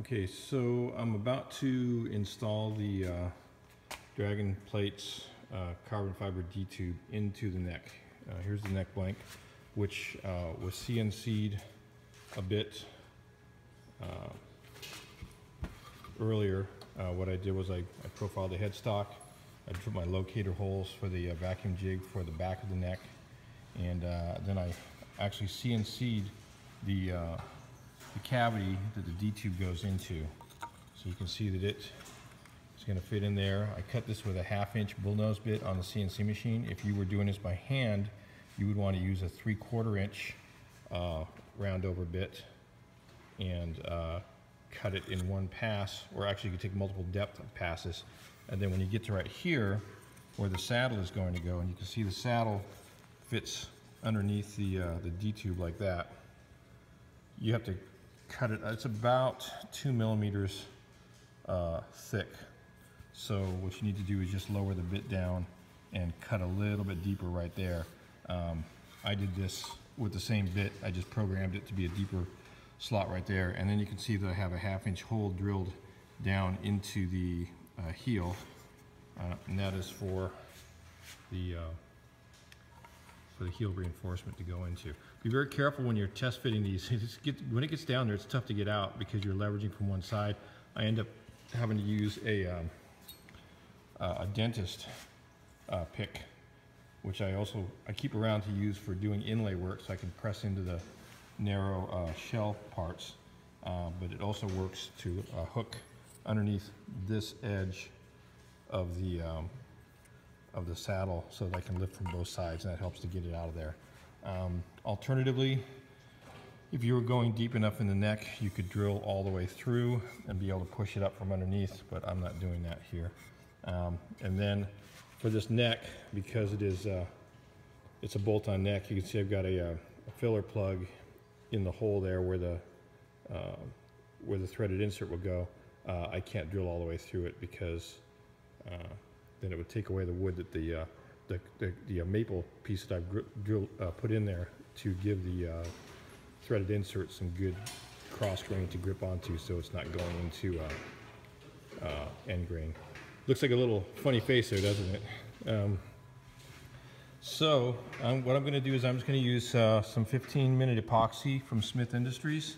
Okay, so I'm about to install the uh, Dragon Plates uh, carbon fiber D-tube into the neck. Uh, here's the neck blank, which uh, was CNC'd a bit uh, earlier. Uh, what I did was I, I profiled the headstock. I put my locator holes for the vacuum jig for the back of the neck. And then I actually CNC'd the, the cavity that the D-tube goes into. So you can see that it is going to fit in there. I cut this with a half inch bullnose bit on the CNC machine. If you were doing this by hand, you would want to use a three quarter inch uh, round over bit and uh, cut it in one pass, or actually you could take multiple depth passes. And then when you get to right here, where the saddle is going to go, and you can see the saddle fits underneath the, uh, the D-tube like that, you have to cut it, it's about two millimeters uh, thick. So what you need to do is just lower the bit down and cut a little bit deeper right there. Um, I did this with the same bit, I just programmed it to be a deeper slot right there. And then you can see that I have a half inch hole drilled down into the uh, heel. Uh, and that is for the, uh, for the heel reinforcement to go into. Be very careful when you're test fitting these. When it gets down there, it's tough to get out because you're leveraging from one side. I end up having to use a, um, a dentist uh, pick, which I also, I keep around to use for doing inlay work so I can press into the narrow uh, shell parts. Uh, but it also works to uh, hook underneath this edge of the um, of the saddle so that I can lift from both sides and that helps to get it out of there. Um, alternatively, if you were going deep enough in the neck, you could drill all the way through and be able to push it up from underneath, but I'm not doing that here. Um, and then for this neck, because it is, uh, it's a bolt-on neck, you can see I've got a, uh, a, filler plug in the hole there where the, uh, where the threaded insert will go. Uh, I can't drill all the way through it because uh, then it would take away the wood that the uh, the, the, the uh, maple piece that I've uh, put in there to give the uh, threaded insert some good cross grain to grip onto so it's not going into uh, end grain. Looks like a little funny face there, doesn't it? Um, so um, what I'm going to do is I'm just going to use uh, some 15 minute epoxy from Smith Industries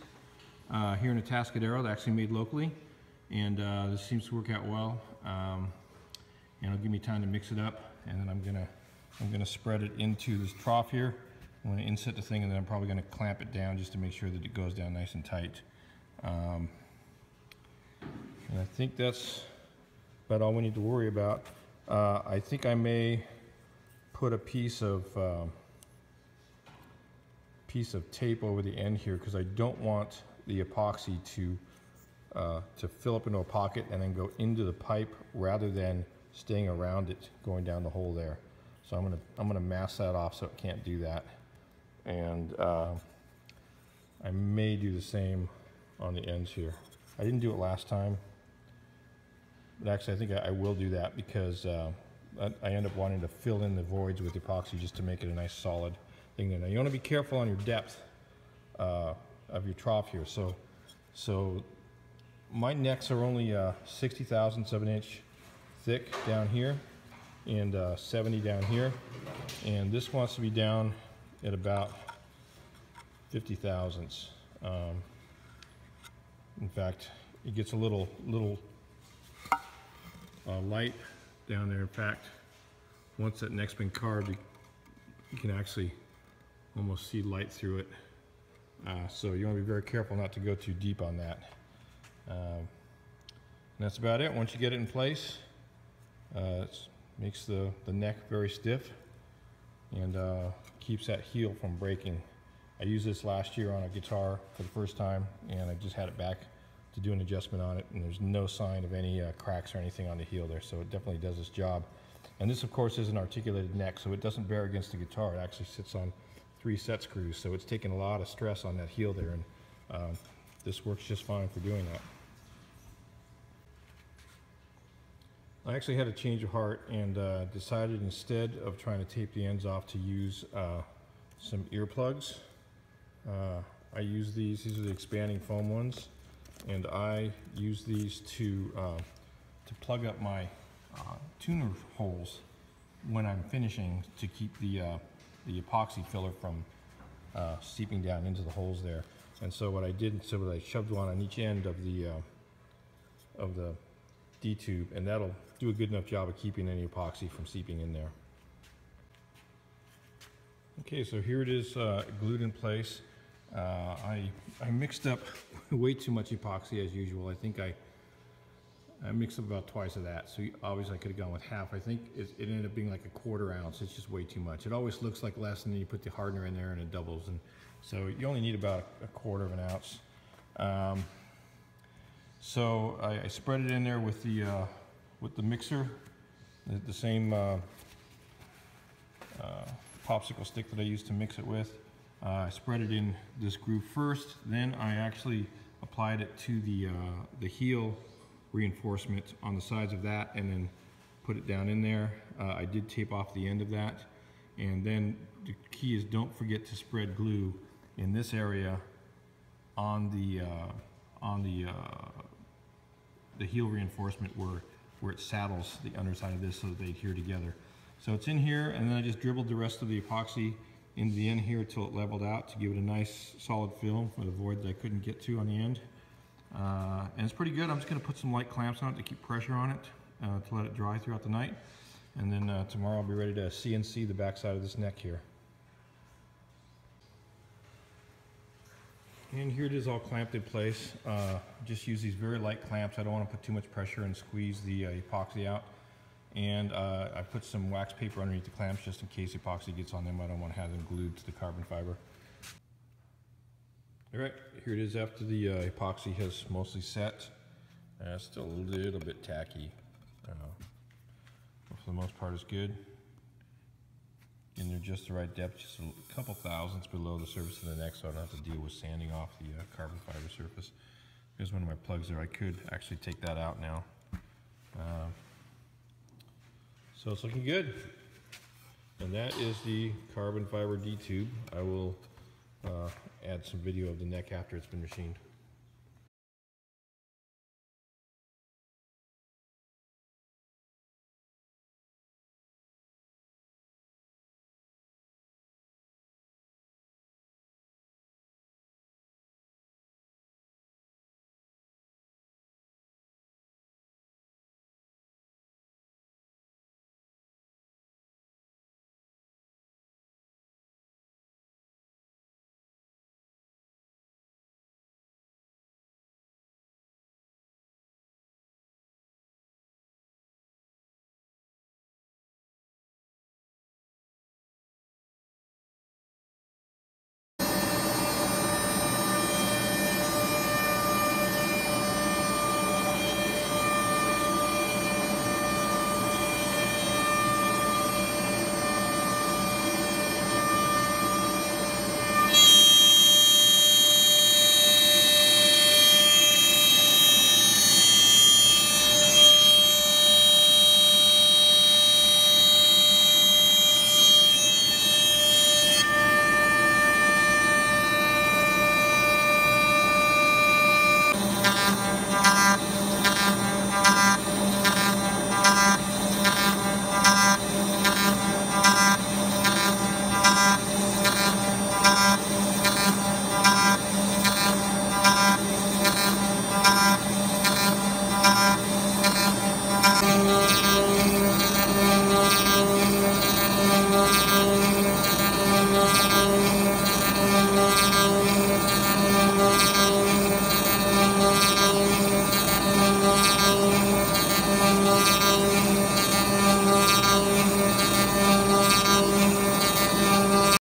uh, here in Atascadero. Actually made locally and this seems to work out well. Um, and it'll give me time to mix it up and then I'm gonna I'm gonna spread it into this trough here. I'm gonna inset the thing and then I'm probably gonna clamp it down just to make sure that it goes down nice and tight. Um, and I think that's about all we need to worry about. Uh, I think I may put a piece of uh, piece of tape over the end here because I don't want the epoxy to uh, to fill up into a pocket and then go into the pipe rather than staying around it going down the hole there. So I'm gonna, I'm gonna mask that off so it can't do that. And uh, I may do the same on the ends here. I didn't do it last time, but actually I think I, will do that because uh, I, I, end up wanting to fill in the voids with epoxy just to make it a nice solid thing there. Now you wanna be careful on your depth uh, of your trough here. So, so my necks are only uh, 60 thousandths of an inch thick down here and uh, 70 down here. And this wants to be down at about 50 thousandths. Um, in fact, it gets a little, little uh, light down there. In fact, once that neck's been carved, you, you can actually almost see light through it. Uh, so you want to be very careful not to go too deep on that. Um, that's about it. Once you get it in place, uh, it makes the, the neck very stiff and uh, keeps that heel from breaking. I used this last year on a guitar for the first time and I just had it back to do an adjustment on it and there's no sign of any uh, cracks or anything on the heel there so it definitely does its job. And this of course is an articulated neck so it doesn't bear against the guitar. It actually sits on three set screws so it's taking a lot of stress on that heel there and uh, this works just fine for doing that. I actually had a change of heart and uh, decided instead of trying to tape the ends off to use uh, some earplugs. Uh, I use these, these are the expanding foam ones, And I use these to, uh, to plug up my uh, tuner holes when I'm finishing to keep the, uh, the epoxy filler from seeping down into the holes there. And so what I did, so I shoved one on each end of the, of the D-tube, and that'll do a good enough job of keeping any epoxy from seeping in there. Okay, so here it is uh, glued in place. Uh, I, I mixed up way too much epoxy as usual. I think I, I mixed up about twice of that. So obviously I could have gone with half. I think it, it ended up being like a quarter ounce. It's just way too much. It always looks like less and then you put the hardener in there and it doubles. And so you only need about a quarter of an ounce. Um, so I, I spread it in there with the, uh, with the mixer, the, the same, uh, uh, popsicle stick that I used to mix it with. Uh, I spread it in this groove first, then I actually applied it to the, uh, the heel reinforcement on the sides of that and then put it down in there. Uh, I did tape off the end of that. And then the key is don't forget to spread glue in this area on the, uh, on the, uh, the heel reinforcement where, where it saddles the underside of this so that they adhere together. So it's in here and then I just dribbled the rest of the epoxy into the end here until it leveled out to give it a nice solid film for the void that I couldn't get to on the end. Uh, and it's pretty good. I'm just gonna put some light clamps on it to keep pressure on it, uh, to let it dry throughout the night. And then uh, tomorrow I'll be ready to CNC the backside of this neck here. And here it is all clamped in place. Uh, just use these very light clamps. I don't want to put too much pressure and squeeze the uh, epoxy out. And uh, I put some wax paper underneath the clamps just in case epoxy gets on them. I don't want to have them glued to the carbon fiber. All right, here it is after the uh, epoxy has mostly set. Uh, still a little bit tacky. Uh, but for the most part, it's good. And they're just the right depth, just a couple thousandths below the surface of the neck, so I don't have to deal with sanding off the uh, carbon fiber surface. Here's one of my plugs there. I could actually take that out now. Uh, so it's looking good. And that is the carbon fiber D-tube. I will uh, add some video of the neck after it's been machined.